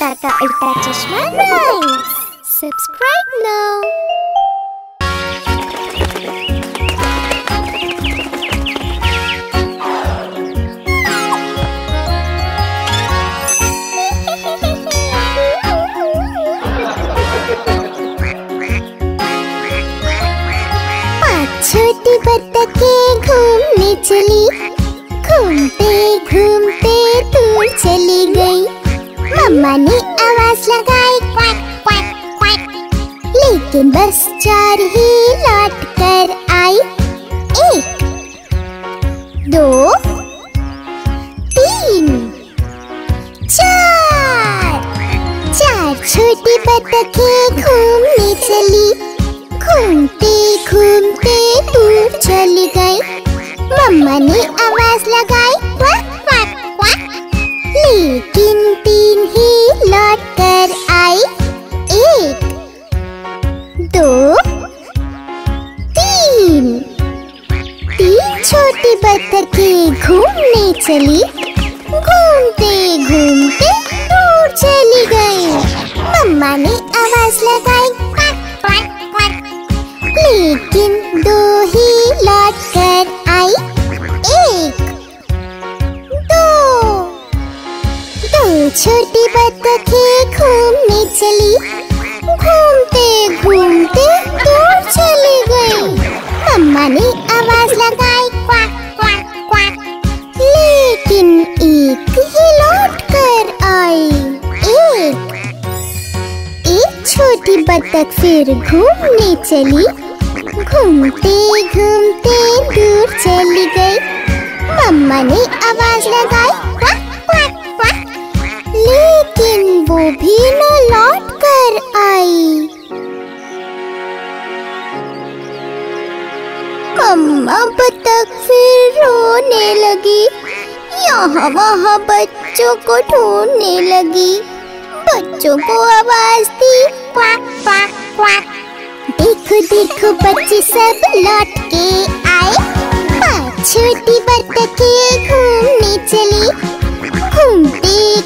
बेटा का उल्टा चश्मा राइम्स सब्सक्राइब नाउ पाँच छोटी बत्तखें घूमने चली। घूमते घूमते दूर चली गई मम्मा ने आवाज़ लगाई क्वैक क्वैक क्वैक लेकिन बस चार ही लौट कर आई। एक, दो, तीन, चार। चार छोटी बत्तखें घूमने चली। घूमते घूमते दूर चली गई। मम्मा ने आवाज़ लगाई क्वाक छोटी बत्तखें घूमने चली। घूमते घूमते दूर चली गई। मम्मा ने आवाज़ लगाई लेकिन दो ही लौट कर आई। एक, दो। दो छोटी बत्तखें घूमने चली। घूमते घूमते दूर चली गई। मम्मा ने आवाज़ लगाई, क्वाक एक ही लौट कर आई। एक। एक छोटी बत्तख फिर घूमने चली। घूमते घूमते दूर चली गई। मम्मा ने आवाज़ लगाई क्वाक क्वाक क्वाक लेकिन वो भी न लौट कर आई। मम्मा बतख फिर रोने लगी। यहाँ वहाँ बच्चों को ढूँढने लगी। बच्चों को आवाज़ दी, क्वाक क्वाक क्वाक। देखो देखो, बच्चे सब लौट के आए। छोटी बत्तखें घूमने चली। घूमते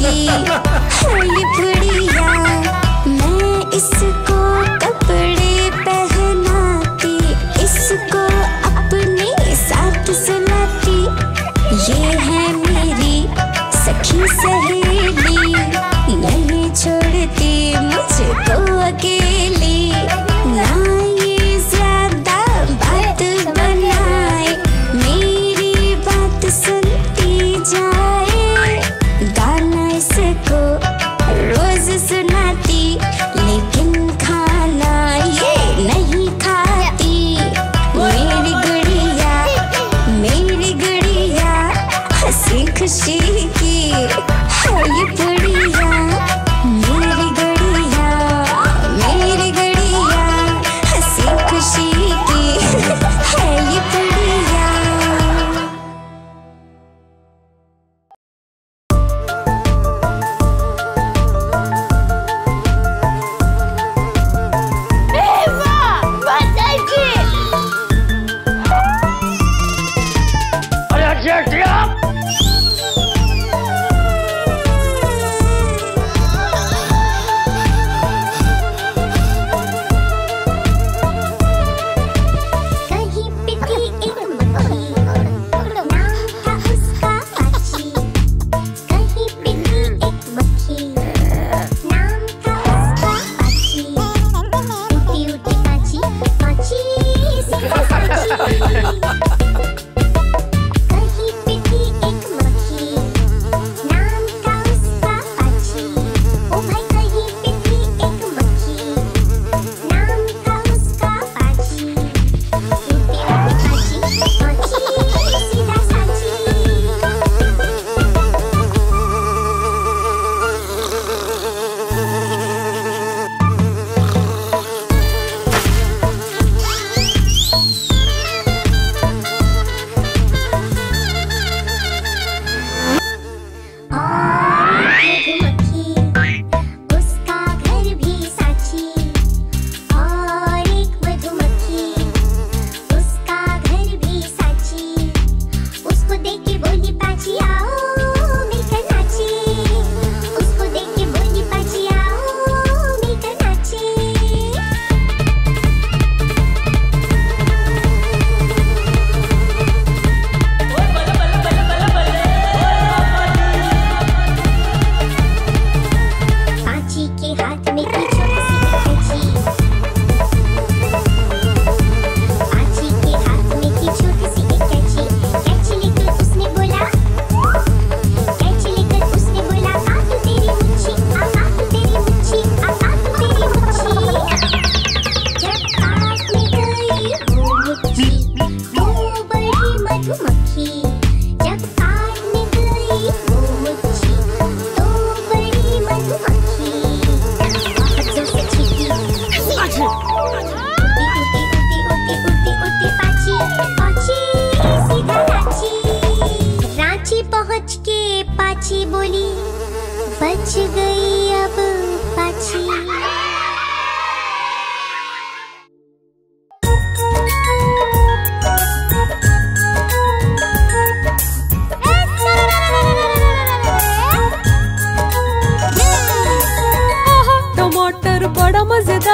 की है लिपड़िया मैं इसको कपड़े पहनाती, इसको अपने साथ सुनाती। ये है मेरी सखी सही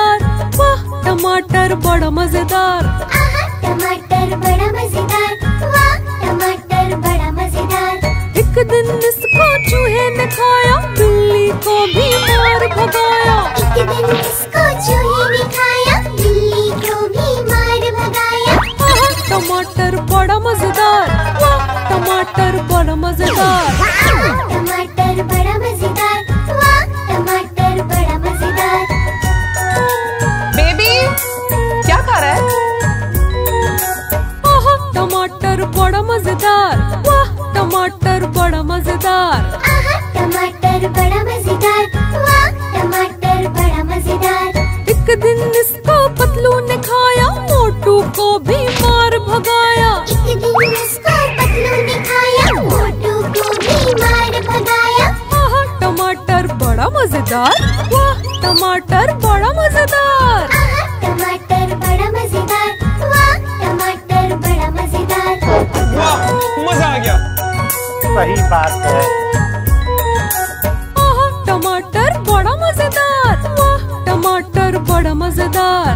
मज़ेदार। वाह टमाटर बड़ा मज़ेदार। टमाटर बड़ा मज़ेदार। टमाटर बड़ा मज़ेदार। एक दिन इसको चूहे ने खाया बिल्ली को भी मार भगाया। एक दिन इसको चूहे ने खाया बिल्ली को भी मार भगाया। टमाटर बड़ा मज़ेदार। वाह टमाटर बड़ा मज़ेदार। मज़ेदार। टमाटर बड़ा मज़ेदार। टमाटर बड़ा मज़ेदार। एक दिन इसको पतलू ने खाया मोटू को भी मार भगाया। एक दिन इसको पतलू ने खाया मोटू को भी मार भगाया। टमाटर बड़ा मज़ेदार। वाह टमाटर बड़ा सही बात है। टमाटर बड़ा मज़ेदार। टमाटर बड़ा मज़ेदार।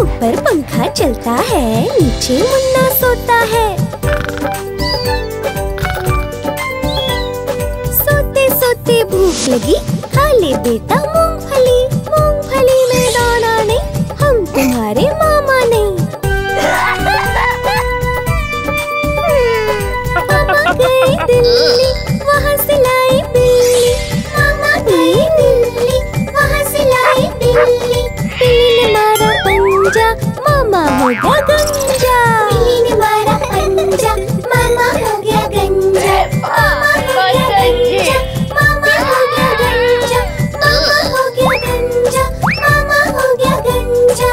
ऊपर पंखा चलता है, नीचे मुन्ना सोता है। सोते सोते भूख लगी खा ले बेटा मूंगफली मूंगफली में दाना नहीं, हम तुम्हारे मामा नहीं। मामा गए दिल्ली। मारा गंजा मामा हो गया गंजा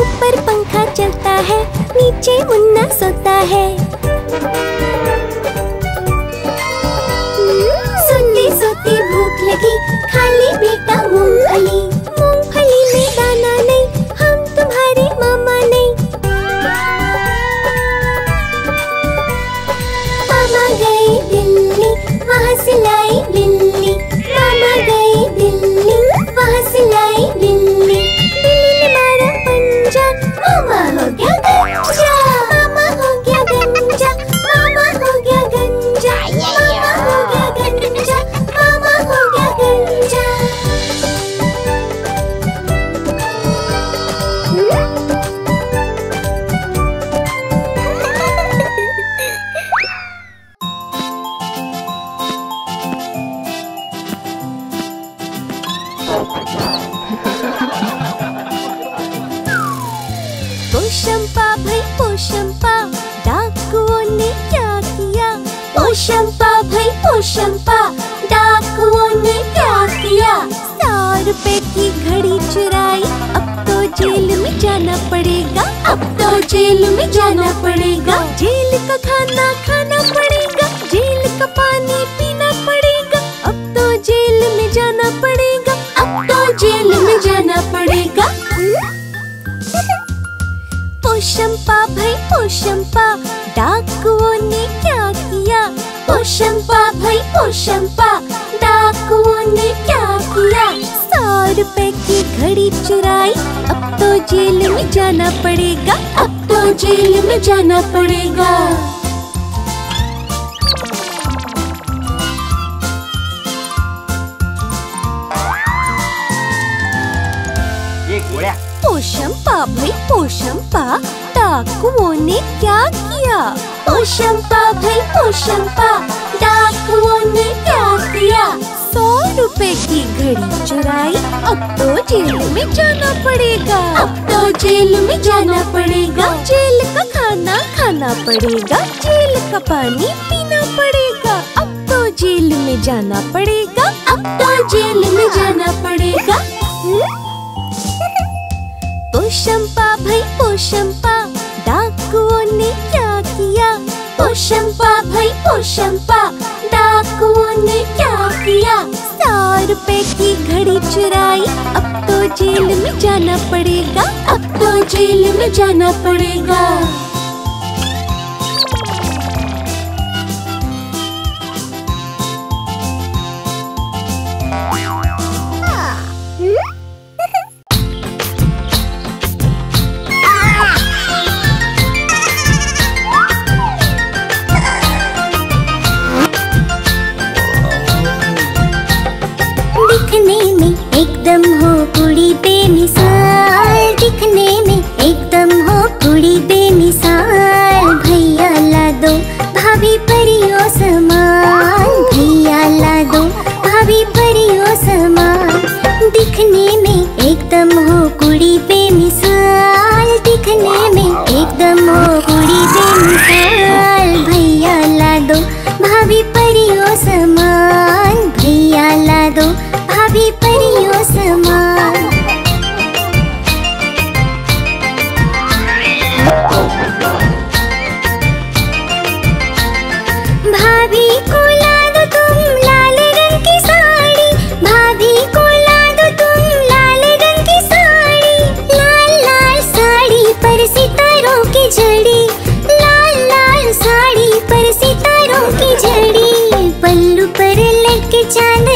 ऊपर पंखा चलता है नीचे मुन्ना सोता है। सोते पोशंपा डाकुओं ने क्या किया? पोशंपा भाई पोशंपा डाकुओं ने क्या किया? सौ रुपए की घड़ी चुराई, अब तो जेल में जाना पड़ेगा, अब तो जेल में जाना पड़ेगा। जेल का खाना खाना पड़ेगा, जेल का पानी पोशंपा डाकुओं ने क्या किया? पोशंपा भाई पोशंपा डाकुओं ने क्या किया? सौ रुपए की घड़ी चुराई अब तो जेल में जाना पड़ेगा अब तो जेल में जाना पड़ेगा। पोशंपा भाई पोशंपा डाकुओं ने क्या किया? पोशंपा भाई पोशंपा डाकुओं ने क्या किया? सौ रुपए की घड़ी चुराई। अब तो जेल में जाना पड़ेगा। अब तो जेल में जाना पड़ेगा। जेल का खाना खाना पड़ेगा। जेल का पानी पीना पड़ेगा। अब तो जेल में जाना पड़ेगा। अब तो जेल में जाना पड़ेगा। हम्म? पोशंपा भाई पोशंपा डाकुओं ने क्या किया? पोशंपा भाई पोशंपा डाकुओं ने क्या किया? सौ रुपए की घड़ी चुराई, अब तो जेल में जाना पड़ेगा, अब तो जेल में जाना पड़ेगा। जाना